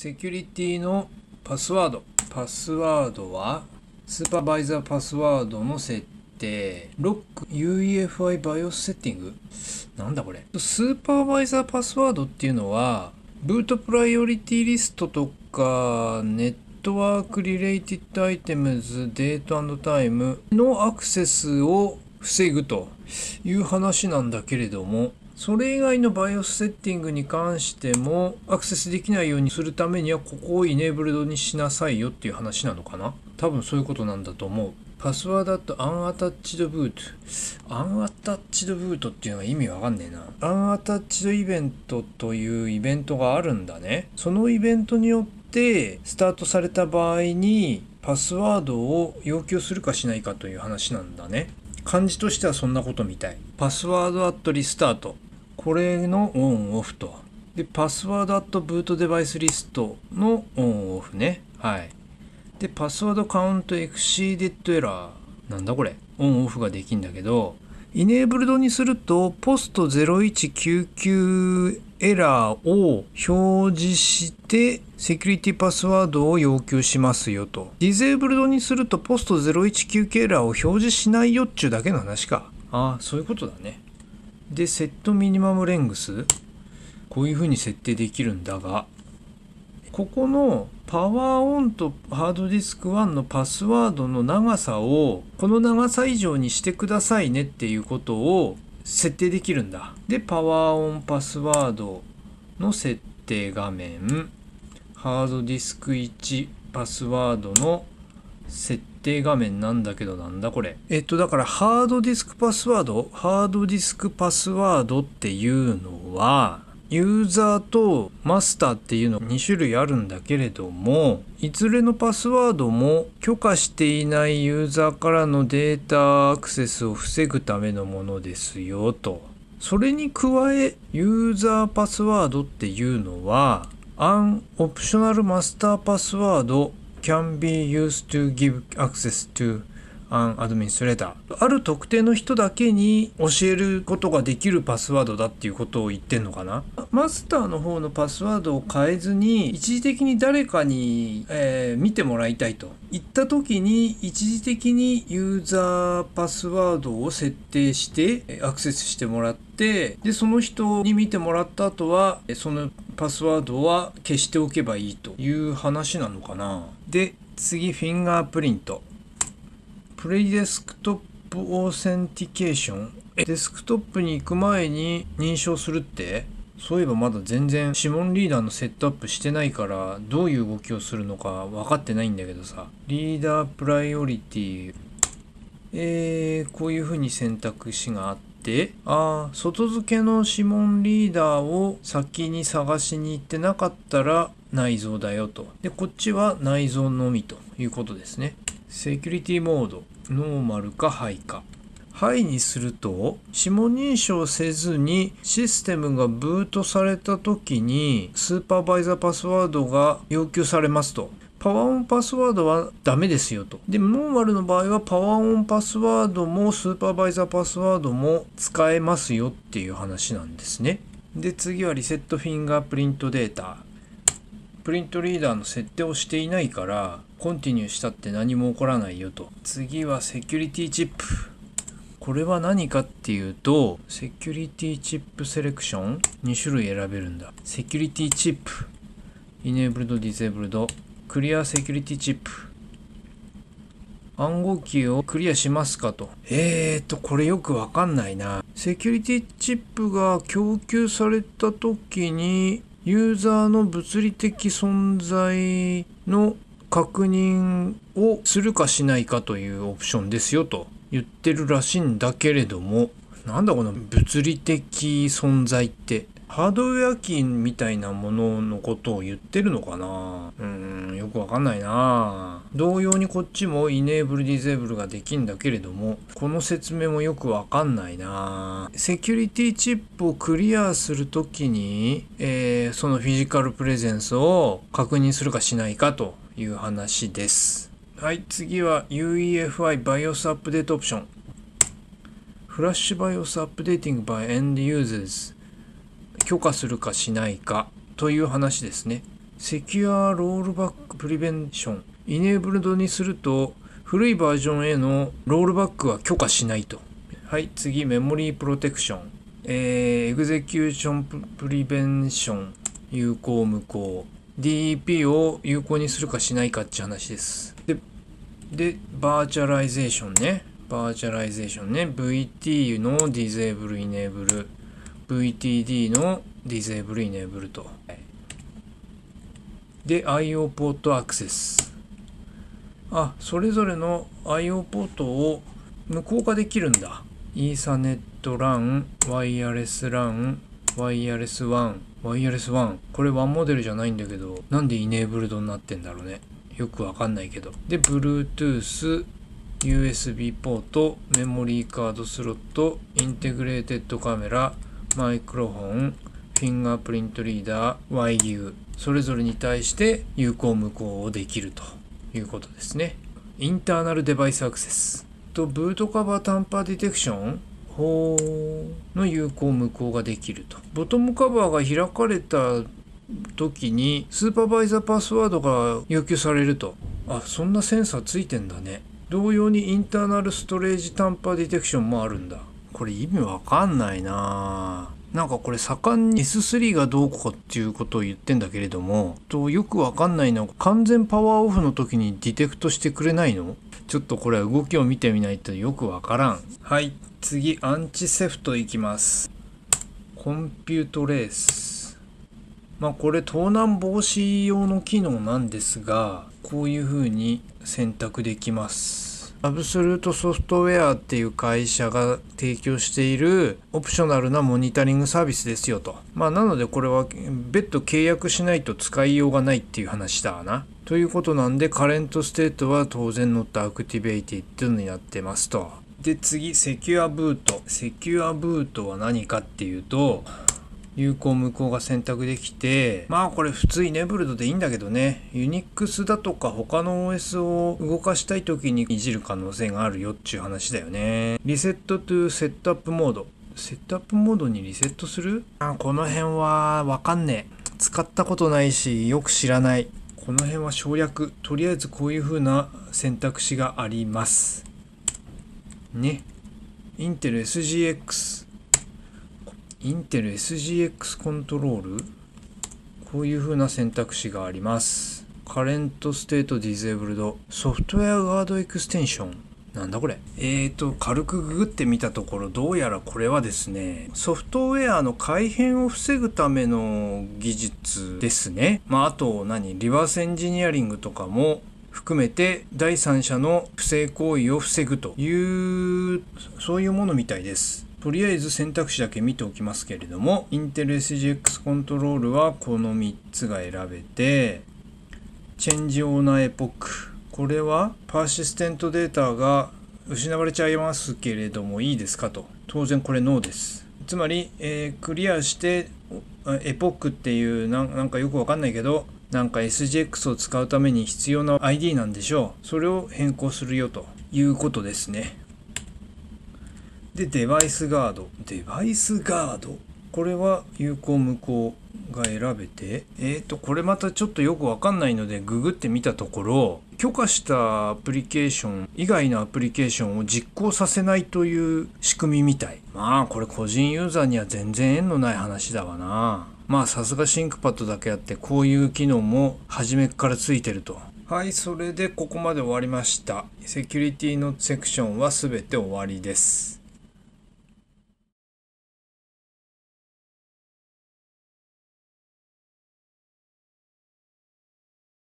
セキュリティのパスワード。パスワードは、スーパーバイザーパスワードの設定。 Lock UEFI BIOS Setting。なんだこれ。スーパーバイザーパスワードっていうのは、 boot priority list とか、 network related items、 date time のアクセスを防ぐという話なんだけれども、それ以外の BIOS セッティングに関してもアクセスできないようにするためにはここをイネーブルドにしなさいよっていう話なのかな？多分そういうことなんだと思う。パスワードだとアンアタッチドブート。アンアタッチドブートっていうのは意味わかんねえな。アンアタッチドイベントというイベントがあるんだね。そのイベントによってスタートされた場合にパスワードを要求するかしないかという話なんだね。感じとしてはそんなことみたい。 Password at restart。これのオンオフと。で、 password at boot device list のオンオフね。はい。で、 password count exceeded error。なんだこれ。オンオフができんだけど、 enabled にすると、 POST 0199エラーを表示して、セキュリティパスワードを要求しますよと。 Disabled にすると、 POST 0199エラーを表示しないよっちゅうだけの話か。ああ、そういうことだね。で、セットミニマムレングス？こういう風に設定できるんだが、ここのパワーオンとハードディスク1のパスワードの長さをこの長さ以上にしてくださいねっていうことを設定できるんだ。で、パワーオンパスワードの設定画面、ハードディスク1パスワードの設定画面なんだけどなんだこれ？えっとだからハードディスクパスワード、ハードディスクパスワードっていうのは、ユーザーとマスターっていうの2種類あるんだけれども、いずれのパスワードも許可していないユーザーからのデータアクセスを防ぐためのものですよと。それに加え、ユーザーパスワードっていうのは、アンオプショナルマスターパスワード can be used to give access to an administrator. ある特定の人だけに教えることができるパスワードだっていうことを言ってんのかな？マスターの方のパスワードを変えずに一時的に誰かに、えー、見てもらいたいと。言った時に一時的にユーザーパスワードを設定してアクセスしてもらってでその人に見てもらった後はそのパスワードは消しておけばいいという話なのかな？で次 fingerprint。Predesktop authentication。デスクトップに行く前に認証するって？そういえばまだ全然指紋リーダーのセットアップしてないからどういう動きをするのか分かってないんだけどさ。リーダープライオリティ。えー、こういう風に選択肢があって。ああ外付けの指紋リーダーを先に探しに行ってなかったら内蔵だよとでこっちは内蔵のみということですねセキュリティモード、ノーマルかハイか。High にすると、指紋認証せずにシステムがブートされた時にスーパーバイザーパスワードが要求されますと。 Power-on password はダメですよと。で、 normal の場合は power-on password もスーパーバイザーパスワードも使えますよっていう話なんですね。で、次は reset fingerprint data。プリントリーダーの設定をしていないから continue したって何も起こらないよと。次は security chip。これは何かっていうと security chip selection 2種類選べるんだ。 Security chip。Enabled disabled clear security chip 暗号キーをクリアしますかと。えーと、これよくわかんないな。セキュリティチップが供給された時にユーザーの物理的存在の確認をするかしないかというオプションですよと言ってるらしいんだけれどもなんだこの物理的存在って。ハードウェアキーみたいなもののことを言ってるのかな？うーん、よくわかんないな同様にこっちもイネーブルディゼーブルができんだけれども、この説明もよくわかんないなセキュリティチップをクリアするときに、えー、そのフィジカルプレゼンスを確認するかしないかという話です。はい、次は UEFI BIOS アップデートオプション。Flash BIOS Updating by end users 許可するかしないかという話ですね。 Secure Rollback Prevention。 Enabled にすると、古いバージョンへのロールバックは許可しないと。はい、次、 Memory Protection。えー、 Execution Prevention。有効無効。DEP を有効にするかしないかって話です。で、で、 Virtualization ね。 Virtualization ね。VT の disable、enable。VTD の disable、enable と。で、 I/O Port Access。あ、それぞれの IO ポートを無効化できるんだ。 Ethernet LAN、Wireless LAN、Wireless WAN、Wireless WAN。これ WAN モデルじゃないんだけど、なんで Enabled になってんだろうね。よくわかんないけど。で、Bluetooth、USB ポート、メモリーカードスロット、インテグレーテッドカメラ、マイクロフォン、フィンガープリントリーダー、YU、それぞれに対して有効無効をできるということですね。インターナルデバイスアクセスとブートカバータンパーディテクション法の有効無効ができると。ボトムカバーが開かれた時にスーパーバイザーパスワードが要求されると。あ、そんなセンサーついてんだね。同様にインターナルストレージタンパーディテクションもあるんだ。これ意味わかんないな。なんかこれ盛んに S3 がどうこうっていうことを言ってんだけれどもとよくわかんないの。は完全パワーオフの時にディテクトしてくれないの？ちょっとこれは動きを見てみないとよくわからん。はい次アンチセフトいきます。Computrace。まあこれ盗難防止用の機能なんですがこういう風に選択できます。 Absolute Software っていう会社が提供している optional な monitoring service ですよと。まあなのでこれは別途契約しないと使いようがないっていう話だな。ということなんで Current State は当然 Not Activated っていうのになってますと。で次 Secure Boot。Secure Boot は何かっていうと有効無効が選択できて、まあこれ普通 Enabled でいいんだけどね、 UNIX だとか他の OS を動かしたい時にいじる可能性があるよっていう話だよね。 Reset to Setup Mode。セットアップモードにリセットする？あこの辺はわかんねえ。使ったことないし、よく知らない。この辺は省略。とりあえずこういう風な選択肢があります。ね。インテル SGX。インテル SGX コントロールこういう風な選択肢があります。 Current State Disabled Software Guard Extension なんだこれ？えーと軽くググってみたところどうやらこれはですねソフトウェアの改変を防ぐための技術ですね。まああと何？リバースエンジニアリングとかも含めて第三者の不正行為を防ぐというそういうものみたいです。とりあえず選択肢だけ見ておきますけれども、インテル SGX コントロールはこの3つが選べて、チェンジオーナーエポック。これはパーシステントデータが失われちゃいますけれどもいいですかと。当然これノーです。つまり、えー、クリアしてエポックっていうなんかよくわかんないけど、なんか SGX を使うために必要な ID なんでしょう。それを変更するよということですね。で、デバイスガード。デバイスガード。これは有効無効が選べて、えっ、ー、と、これまたちょっとよくわかんないのでググってみたところ、許可したアプリケーション以外のアプリケーションを実行させないという仕組みみたい。まあ、これ個人ユーザーには全然縁のない話だわな。まあ、さすがシンクパッドだけあって、こういう機能も初めからついてると。はい、それでここまで終わりました。セキュリティのセクションは全て終わりです。